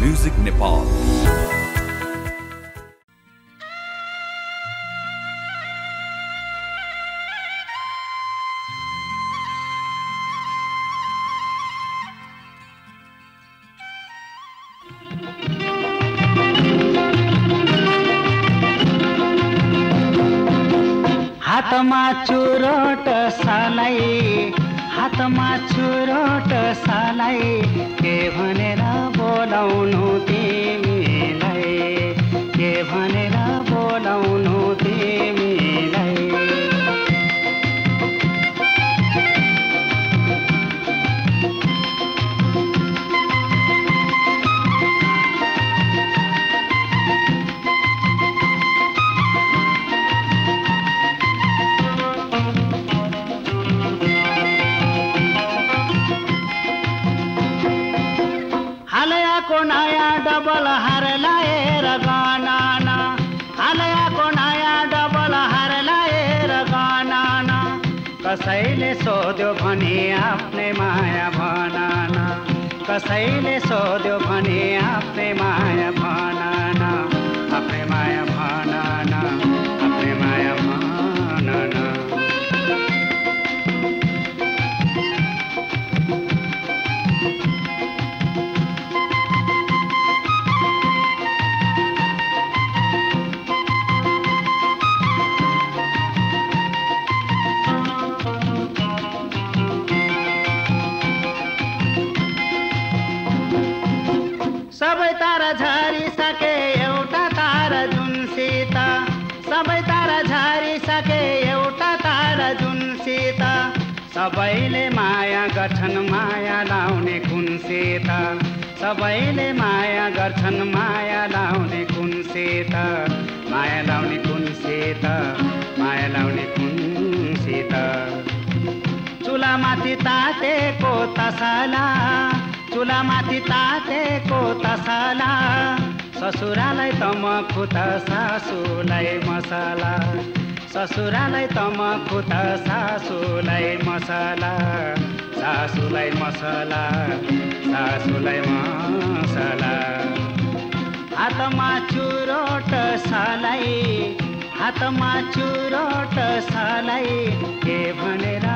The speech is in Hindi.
म्यूज़िक नेपाल हातमा चुरट सानै हातमा चुरोट सालाई के भनेर बोलाउनु तिमीलाई? के भनेर हालयाको नयाँ डबल रगाना ना हलया को नया डबल हार रगाना ना कसैले सोध्यो भने आफ्नै माया भनाना कसैले सोध्यो भने आफ्नै माया तारा झरिसके एउटा तारा जुन सीता सबै तारा झरिसके एउटा तारा जुन सीता सबैले माया गर्छन्, माया लाउने कुन सीता सबैले माया गर्छन्, माया लाउने कुन सीता माया लाउने कुन सीता माया लाउने कुन सीता चुलामाथि तातेको तसला चुलामाथि तातेको तसला। ससुरालाई त सासूलाई मसला। ससुरालाई त सासूलाई मसला। सासूलाई मसला सासूलाई मसला। हातमा चुरोट सलाई हातमा चुरोट सलाई के भने